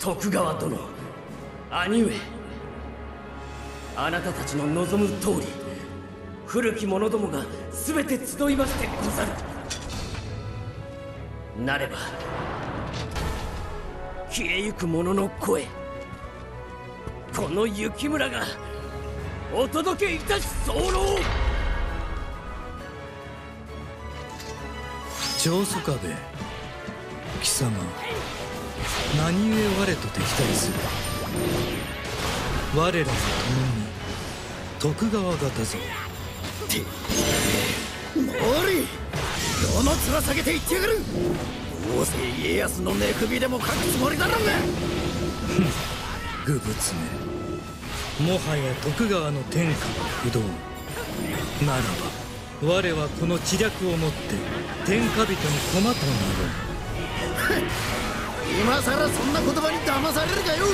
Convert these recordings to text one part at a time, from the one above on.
徳川殿。兄上。あなたたちの望む通り古き者どもが全て集いましてござる。なれば消えゆく者の声この雪村がお届けいたし候。長宗我部貴様。何故我と敵対する？我らは共に徳川方ぞ。毛利どの面下げて言ってやがる！どうせ家康の寝首でも書くつもりだろうが愚物め。もはや徳川の天下は不動。ならば我はこの知略をもって天下人に駒となろう今さらそんな言葉に騙されるかよ。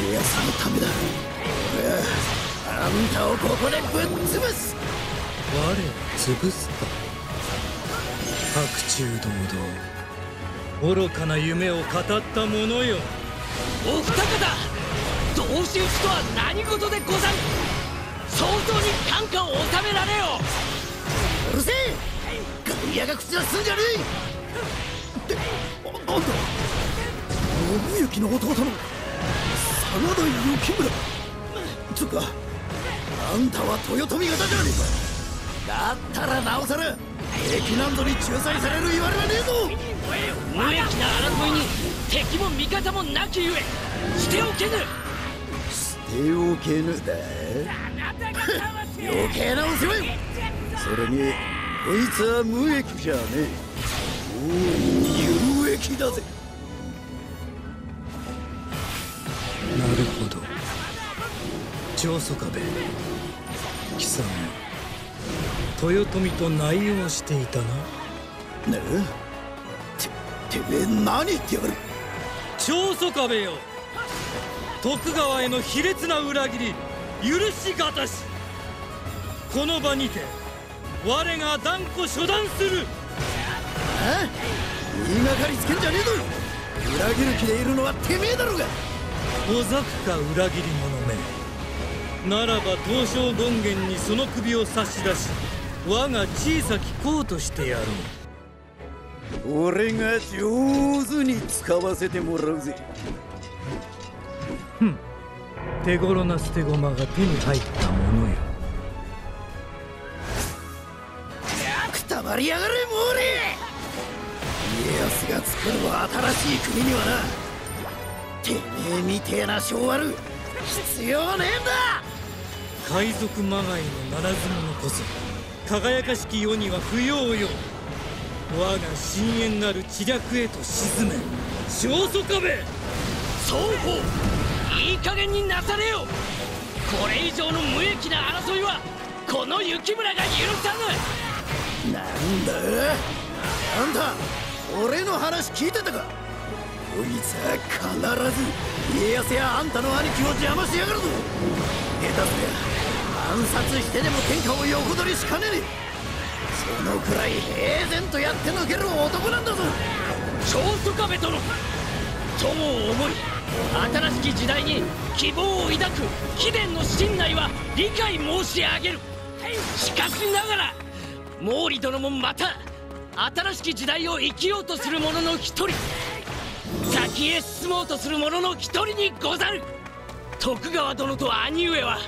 家康のためだ。あんたをここでぶっ潰す。我を潰すか。白昼堂々。愚かな夢を語った者よ。お二方同士討ちとは何事でござる。早々に感化を収められよ。うるせえ。外野が口出すんじゃねえってああんた信行の弟の真田幸村。つうかあんたは豊臣方じゃねえか。だったらなおさら敵難度に仲裁される言われはねえぞ。無益な争いに敵も味方もなきゆえしておけぬ。手をけぬだ。余計なお世話よ。それにこいつは無益じゃねえ大いに有益だぜ。なるほど。長宗我部貴様豊臣と内容していたな。ねててめえ何言ってやがる。長宗我部よ。徳川への卑劣な裏切り許しがたし。この場にて我が断固処断する。あ言いがかりつけんじゃねえぞ。裏切る気でいるのはてめえだろうが。ほざくか裏切り者め。ならば東照権現にその首を差し出し我が小さき功としてやろう。俺が上手に使わせてもらうぜ。ふん。手頃な捨て駒が手に入ったものよ。くたばりやがれ毛利家康が作る新しい国にはな。てめえみてえな性悪必要ねえんだ。海賊まがいのならず者こそ輝かしき世には不要よ。我が深淵なる知略へと沈め。少祖壁。双方いい加減になされよ。これ以上の無益な争いはこの雪村が許さぬ。なんだ？あんた俺の話聞いてたか？こいつは必ず家康やあんたの兄貴を邪魔しやがるぞ。下手すりゃ暗殺してでも天下を横取りしかねねえ。そのくらい平然とやってのける男なんだぞ。長宗我部殿友を思い新しき時代に希望を抱く貴殿の信内は理解申し上げる。しかしながら毛利殿もまた新しき時代を生きようとする者の一人。先へ進もうとする者の一人にござる。徳川殿と兄上は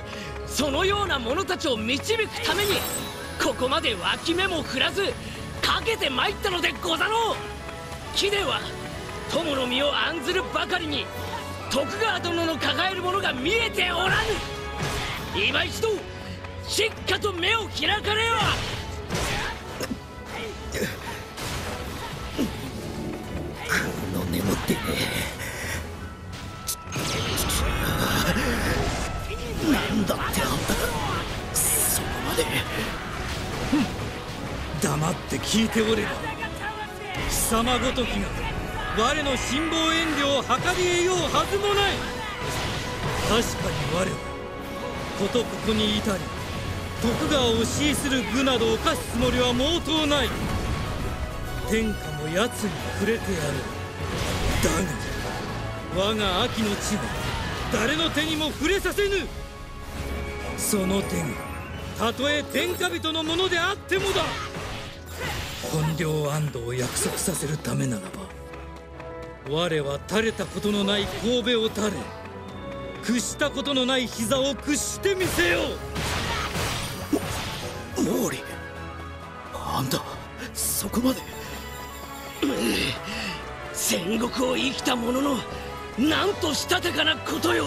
そのような者たちを導くためにここまで脇目も振らずかけて参ったのでござろう。貴殿は友の身を案ずるばかりに徳川殿の抱えるものが見えておらぬ。今一度しっかと目を開かれよ眠ってね。なんだってあんた。そこまで。黙って聞いておれば貴様ごときが我の辛抱遠慮を図り得ようはずもない。確かに我はことここに至り徳川を支持する愚など犯すつもりは毛頭ない。天下も奴に触れてやる。だが我が秋の地は誰の手にも触れさせぬ。その手がたとえ天下人のものであってもだ。本領安堵を約束させるためならば我は垂れたことのない神戸を垂れ屈したことのない膝を屈してみせよう。毛利あんたそこまで。戦国を生きた者のなんとしたたかなことよ。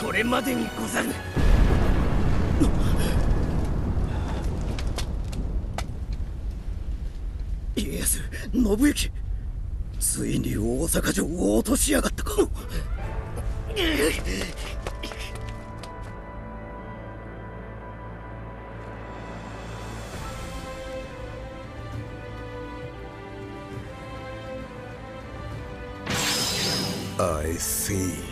これまでにござる。家康信行。ついに大阪城を落としやがったか「I see」